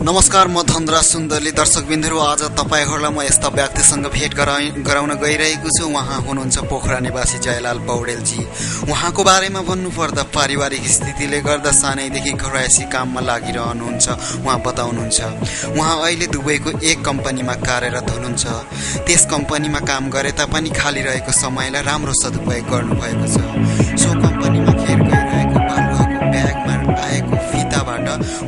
नमस्कार म धन्द्रा सुन्दरले। दर्शकबिन्दुहरू आज तपाईँहरूलाई म यस्ता व्यक्तिसँग भेट गराउन गइरहेको छु। उहाँ हुनुहुन्छ पोखरा निवासी जयलाल पौडेलजी। उहाँको बारेमा भन्नुपर्दा पारिवारिक स्थितिले गर्दा सानैदेखि घरायसी काममा लागिरहनुहुन्छ। उहाँ बताउनुहुन्छ उहाँ अहिले दुबईको एक कम्पनीमा कार्यरत हुनुहुन्छ। त्यस कम्पनीमा काम गरे तापनि खाली रहेको समयलाई राम्रो सदुपयोग गर्नुभएको छ। सो कम्पनीमा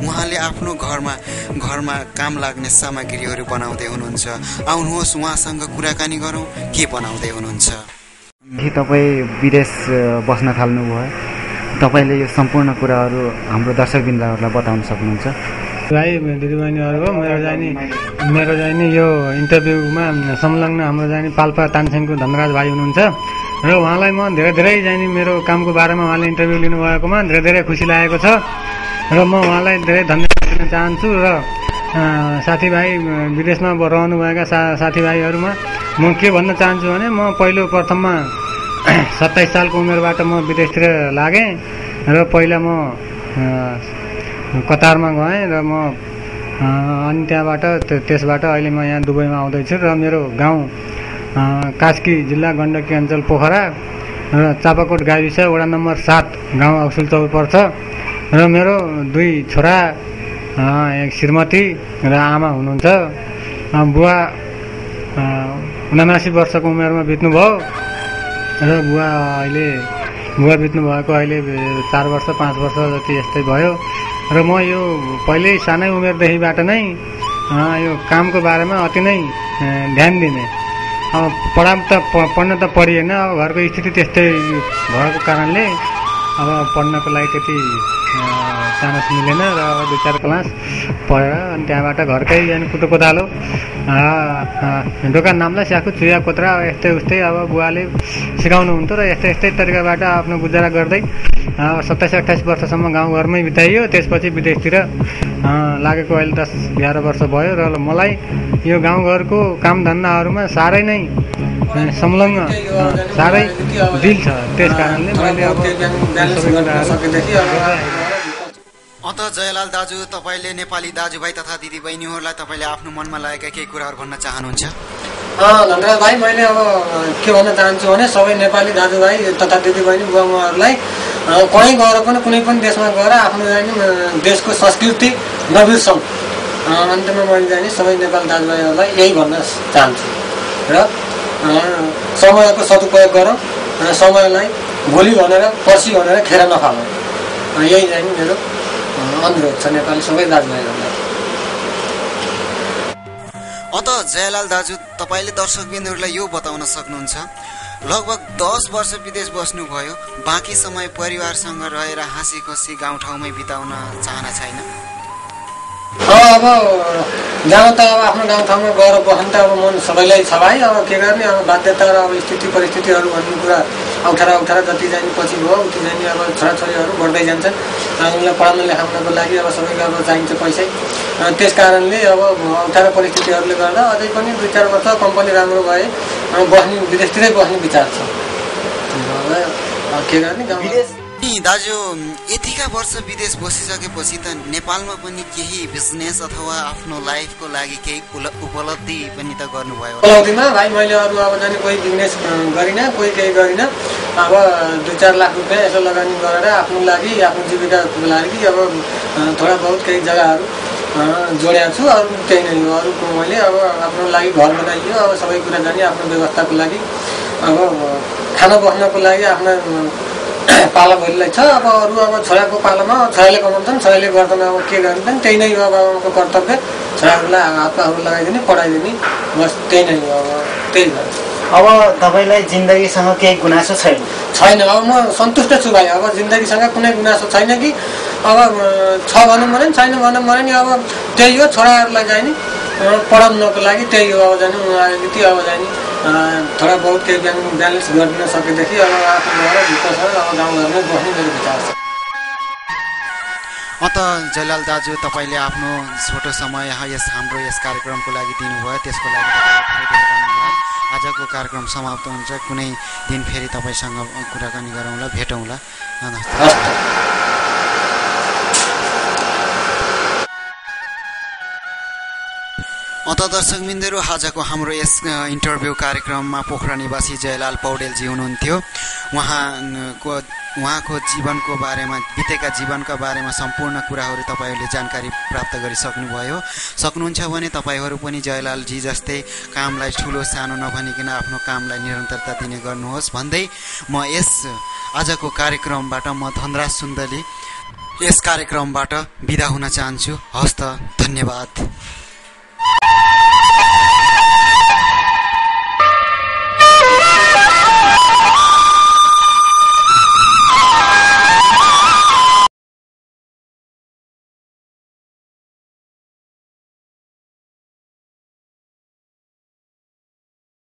उहाँले आफ्नो घरमा घरमा काम लाग्ने सामग्रीहरू बनाउँदै हुनुहुन्छ। आउनुहोस् उहाँसँग कुराकानी गरौँ के बनाउँदै हुनुहुन्छ? कि तपाईँ विदेश बस्न थाल्नुभयो। तपाईँले यो सम्पूर्ण कुराहरू हाम्रो दर्शकबिन्दुहरूलाई बताउन सक्नुहुन्छ। भाइ दिदीबहिनीहरू मेरो चाहिँ नि मेरो चाहिँ नि यो इन्टरभ्यूमा संलग्न हाम्रो चाहिँ नि पाल्पा तानसेनको धनराज भाइ हुनुहुन्छ। र उहाँलाई म धेरै धेरै चाहिँ नि मेरो कामको बारेमा उहाँले इन्टरभ्यू लिनुभएकोमा धेरै धेरै खुसी लागेको छ। र म उहाँलाई धेरै धन्यवाद दिन चाहन्छु र साथीभाइ विदेशमा रहनुभएका सा साथीभाइहरूमा म के भन्न चाहन्छु भने म पहिलो प्रथममा सत्ताइस सालको उमेरबाट म विदेशतिर लागेँ र पहिला म कतारमा गएँ र म अनि त्यहाँबाट त्यसबाट अहिले म यहाँ दुबईमा आउँदैछु र मेरो गाउँ कास्की जिल्ला गण्डकी अञ्चल पोखरा र चापाकोट गाविस वडा नम्बर सात गाउँ अक्सुल चौर पर्छ। र मेरो दुई छोरा एक श्रीमती र आमा हुनुहुन्छ। बुवा उनासी वर्षको उमेरमा बित्नुभयो। र बुवा अहिले बुवा बित्नु भएको अहिले चार वर्ष पाँच वर्ष जति यस्तै भयो। र म यो पहिल्यै सानै उमेरदेखिबाट नै यो कामको बारेमा अति नै ध्यान दिने। अब पढा त पढ्न त पढिएन अब घरको स्थिति त्यस्तै भएको कारणले अब पढ्नको लागि त्यति अ, चान्स मिलेन र दुई चार क्लास पढेर अनि त्यहाँबाट घरकै अनि कुटो कोदालो दोकान नामलाई स्याकु चुया कोत्रा यस्तै उस्तै अब बुवाले सिकाउनु हुन्थ्यो र यस्तै यस्तै तरिकाबाट आफ्नो गुजारा गर्दै सत्ताइस अट्ठाइस वर्षसम्म गाउँघरमै बिताइयो। त्यसपछि विदेशतिर लागेको अहिले दस एघार वर्ष भयो र मलाई यो गाउँघरको काम धन्दाहरूमा साह्रै नै संलग्न साह्रै दिल छ। त्यस कारणले मैले अब अत जयलाल दाजु तपाईँले नेपाली दाजुभाइ तथा दिदीबहिनीहरूलाई तपाईँले आफ्नो मनमा लागेका केही कुराहरू भन्न चाहनुहुन्छ? धनराज भाइ मैले अब के भन्न चाहन्छु भने सबै नेपाली दाजुभाइ तथा दिदीबहिनी बुवामाहरूलाई कहीँ गएर पनि कुनै पनि देशमा गएर आफ्नो देशको संस्कृति नबिर्सौँ अन्त्यमा मैले चाहिँ नि सबै नेपाली दाजुभाइहरूलाई यही भन्न चाहन्छु। र समयको सदुपयोग गरौँ र समयलाई भोलि भनेर पर्सि भनेर खेर नफालौँ। यही चाहिँ मेरो अनुरोध छ नेपाली सबै दाजुभाइहरूलाई। अत जयलाल दाजु तपाईँले दर्शकबिन्दुहरूलाई यो बताउन सक्नुहुन्छ। लगभग दस वर्ष विदेश बस्नुभयो बाँकी समय परिवारसँग रहेर हाँसी खुसी गाउँठाउँमै बिताउन चाहना छैन। अब जान त अब आफ्नो गाउँठाउँमा गएर बस्नु त अब मन सबैलाई छ भाइ। अब के गर्ने? अब बाध्यता र अब स्थिति परिस्थितिहरू भन्ने कुरा अप्ठ्यारा अप्ठ्यारा जति चाहिँ नि पछि भयो उति चाहिँ नि अब छोराछोरीहरू बढ्दै जान्छन्। उनीलाई पढाउन लेखाउनको लागि अब सबैको अब चाहिन्छ पैसै। त्यस कारणले अब अप्ठ्यारा परिस्थितिहरूले गर्दा अझै पनि दुई चार वर्ष कम्पनी राम्रो भए बस्ने विदेशतिरै बस्ने विचार छ। के गर्ने? दाजु यतिका वर्ष विदेश बसिसकेपछि त नेपालमा पनि केही बिजनेस अथवा आफ्नो लाइफको लागि केही उपलब्धि पनि त गर्नुभयो उपलब्धिमा भाइ मैले अरू अब जाने कोही बिजनेस गरिनँ कोही केही गरिनँ। अब दुई चार लाख रुपियाँ यसो लगानी गरेर आफ्नो लागि आफ्नो जीविकाको लागि अब थोडा बहुत केही जग्गाहरू जोडेको छु। अरू केही नै हो। मैले अब आफ्नो लागि घर बनाइयो। अब सबै कुरा जाने आफ्नो व्यवस्थाको लागि। अब खाना बस्नको लागि आफ्नो पाला भोलिलाई छ। अब अरू अब छोराको पालामा छोराले कमाउँछन् छोराले गर्दैन अब के गर्छन् त्यही नै हो बाबाको कर्तव्य। छोराहरूलाई हातहरू लगाइदिने पढाइदिने। बस त्यही नै हो अब। त्यही हो। अब तपाईँलाई जिन्दगीसँग केही गुनासो छैन? छैन। अब म सन्तुष्ट छु भाइ। अब जिन्दगीसँग कुनै गुनासो छैन कि? अब छ भनौँ भने छैन। भनौँ भने नि अब त्यही हो। छोराहरूलाई चाहिँ नि अ, पढाउनको लागि त्यही हो अब जाने अलिकति अब जाने अ, थोडा बहुत केही बिहान ब्यालेन्स गरिदिन सकेदेखि अब आफ्नो गएर भित्र छ अब गाउँघरमै बस्ने मेरो विचार छ। अत जयलाल दाजु तपाईँले आफ्नो छोटो समय यस हाम्रो यस कार्यक्रमको लागि दिनुभयो। त्यसको लागि आजको कार्यक्रम समाप्त हुन्छ। कुनै दिन फेरि तपाईँसँग कुराकानी गरौँला भेटौँला। अत दर्शक बिन्दुहरू आजको हाम्रो यस इन्टरभ्यू कार्यक्रममा पोखरा निवासी जयलाल पौडेलजी हुनुहुन्थ्यो। उहाँको उहाँको जीवनको बारेमा बितेका जीवनका बारेमा सम्पूर्ण कुराहरू तपाईँहरूले जानकारी प्राप्त गरिसक्नुभयो। सक्नुहुन्छ भने तपाईँहरू पनि जयलालजी जस्तै कामलाई ठुलो सानो नभनिकन आफ्नो कामलाई निरन्तरता दिने गर्नुहोस्। भन्दै म यस आजको कार्यक्रमबाट म धनराज सुन्दली यस कार्यक्रमबाट बिदा हुन चाहन्छु। हस्त धन्यवाद। Yeah!